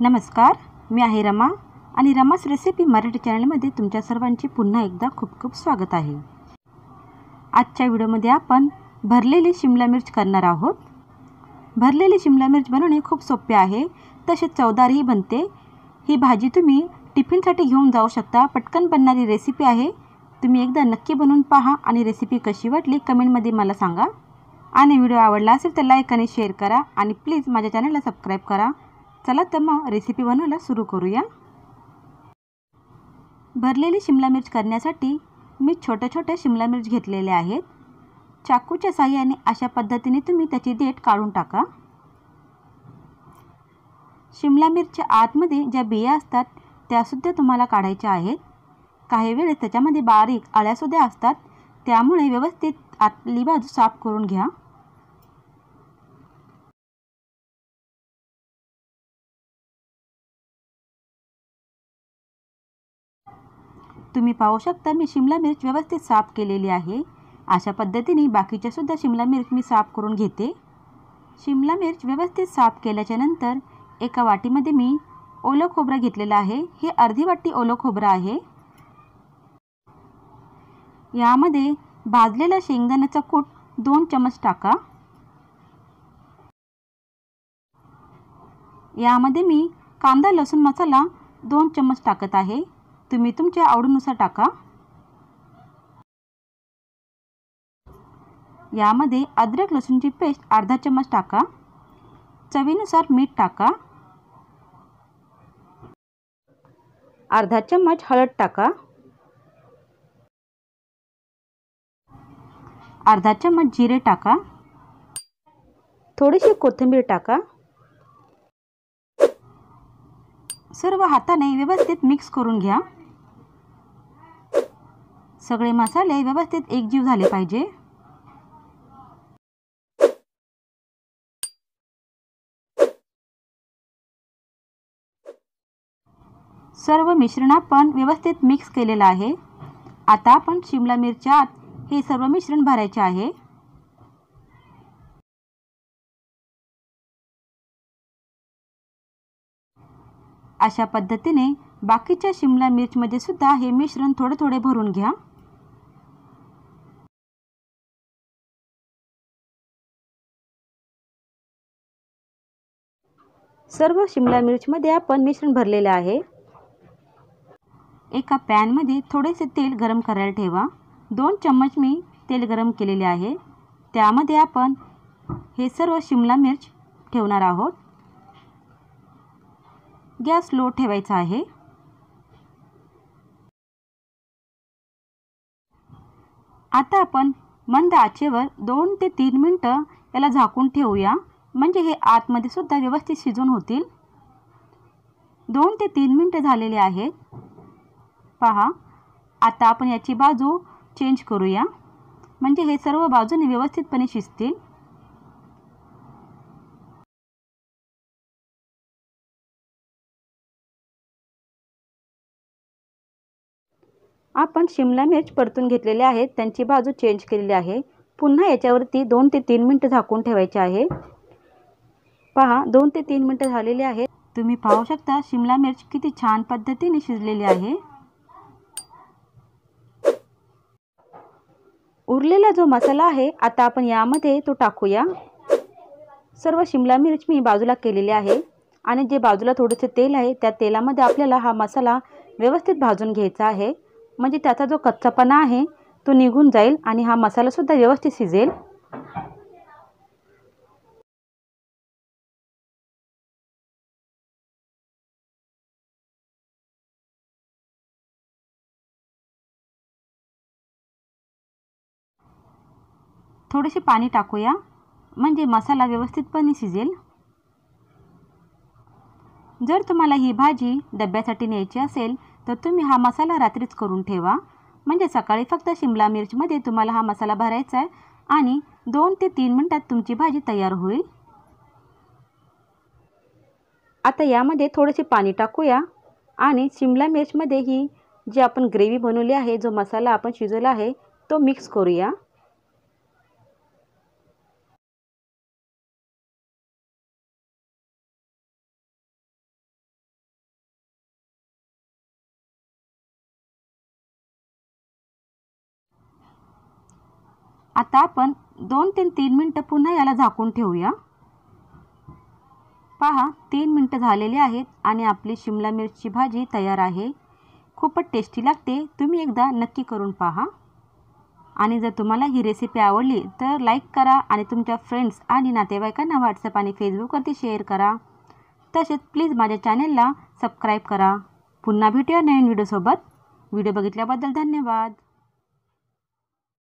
नमस्कार मी आहे रमा आणि रमास रेसिपी मराठी चॅनलमध्ये तुमच्या सर्वांचे पुन्हा एकदा खूप खूप स्वागत आहे. आजच्या व्हिडिओमध्ये आपण भरलेली शिमला मिर्च करणार आहोत. भरलेली शिमला मिर्च बनवणे खूप सोपे आहे तसेच चवदारही बनते. ही भाजी तुम्ही टिफिनसाठी घेऊन जाऊ शकता पटकन बनणारी रेसिपी आहे. तुम्ही एकदा नक्की बनवून पहा आणि रेसिपी कशी वाटली कमेंटमध्ये मला सांगा. आणि व्हिडिओ आवडला असेल तर लाईक आणि शेअर करा आणि प्लीज माझ्या चॅनलला सबस्क्राईब करा. चला तर मग रेसिपी बनवायला सुरू करूया. भरलेली शिमला मिर्च करण्यासाठी मी छोट्या छोट्या शिमला मिर्च घेतलेल्या आहेत. चाकूच्या साह्याने अशा पद्धतीने तुम्ही त्याची देठ काढून टाका. शिमला मिरच्या आतमध्ये ज्या बिया असतात त्यासुद्धा तुम्हाला काढायच्या आहेत. काही वेळेस त्याच्यामध्ये बारीक अळ्यासुद्धा असतात. त्यामुळे व्यवस्थित आतली बाजू साफ करून घ्या. तुम्ही पाहू शकता मी शिमला मिर्च व्यवस्थित साफ केलेली आहे. अशा पद्धतीने बाकीच्यासुद्धा शिमला मिर्च मी साफ करून घेते. शिमला मिर्च व्यवस्थित साफ केल्याच्यानंतर एका वाटीमध्ये मी ओलं खोबरं घेतलेलं आहे. हे अर्धी वाटी ओलं खोबरं आहे. यामध्ये भाजलेला शेंगदाण्याचा कूट दोन चमच टाका. यामध्ये मी कांदा लसूण मसाला दोन चम्मच टाकत आहे. तुम्ही तुमच्या आवडीनुसार टाका. यामध्ये अद्रक लसूणची पेस्ट अर्धा चम्मच टाका. चवीनुसार मीठ टाका. अर्धा चम्मच हळद टाका. अर्धा चम्मच जिरे टाका. थोडीशी कोथिंबीर टाका. सर्व हाताने व्यवस्थित मिक्स करून घ्या. सगळे मसाले व्यवस्थित एकजीव झाले पाहिजे. सर्व मिश्रण आपण व्यवस्थित मिक्स केलेलं आहे. आता आपण शिमला मिरच्या आत हे सर्व मिश्रण भरायचे आहे. अशा पद्धतीने बाकीच्या शिमला मिरचमध्ये सुद्धा हे मिश्रण थोडे थोडे भरून घ्या. सर्व शिमला मिरचमध्ये आपण मिश्रण भरलेलं आहे. एका पॅनमध्ये थोडेसे तेल गरम करायला ठेवा. दोन चम्मच मी तेल गरम केलेले आहे. त्यामध्ये आपण हे सर्व शिमला मिर्च ठेवणार आहोत. गॅस लो ठेवायचा आहे. आता आपण मंद आचेवर दोन ते तीन मिनटं याला झाकून ठेवूया. म्हणजे हे आतमध्ये सुद्धा व्यवस्थित शिजून होतील. दोन ते तीन मिनटं झालेले आहेत. पहा आता आपण याची बाजू चेंज करूया. म्हणजे हे सर्व बाजूने व्यवस्थितपणे शिजतील. आपण शिमला मिरच परतून घेतलेले आहेत. त्यांची बाजू चेंज केलेली आहे. पुन्हा याच्यावरती दोन ते तीन मिनटं झाकून ठेवायचे आहे. पहा दोन ते तीन मिनटं झालेले आहेत. तुम्ही पाहू शकता शिमला मिर्च किती छान पद्धतीने शिजलेली आहे. उरलेला जो मसाला आहे आता आपण यामध्ये तो टाकूया. सर्व शिमला मिर्च मी बाजूला केलेली आहे. आणि जे बाजूला थोडेसे तेल आहे त्या तेलामध्ये आपल्याला हा मसाला व्यवस्थित भाजून घ्यायचा आहे. म्हणजे त्याचा जो कच्चापणा आहे तो निघून जाईल आणि हा मसालासुद्धा व्यवस्थित शिजेल. थोडेसे पाणी टाकूया. म्हणजे मसाला व्यवस्थितपणे शिजेल. जर तुम्हाला ही भाजी डब्यासाठी न्यायची असेल तर तुम्ही हा मसाला रात्रीच करून ठेवा. म्हणजे सकाळी फक्त शिमला मिरचमध्ये तुम्हाला हा मसाला भरायचा आहे आणि दोन ते तीन मिनटात तुमची भाजी तयार होईल. आता यामध्ये थोडेसे पाणी टाकूया आणि शिमला मिरचमध्ये ही जी आपण ग्रेव्ही बनवली आहे जो मसाला आपण शिजवला आहे तो मिक्स करूया. आता आपण दोन ते तीन मिनटं पुन्हा याला झाकून ठेवूया. पहा तीन मिनटं झालेली आहेत आणि आपली शिमला मिरची भाजी तयार आहे. खूपच टेस्टी लागते. तुम्ही एकदा नक्की करून पहा. आणि जर तुम्हाला ही रेसिपी आवडली तर लाईक करा आणि तुमच्या फ्रेंड्स आणि नातेवाईकांना व्हॉट्सअप आणि फेसबुकवरती शेअर करा. तसेच प्लीज माझ्या चॅनेलला सबस्क्राईब करा. पुन्हा भेटूया नवीन व्हिडिओसोबत व्हिडिओ बघितल्याबद्दल धन्यवाद.